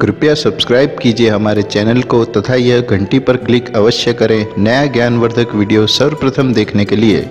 कृपया सब्सक्राइब कीजिए हमारे चैनल को तथा यह घंटी पर क्लिक अवश्य करें। नया ज्ञानवर्धक वीडियो सर्वप्रथम देखने के लिए।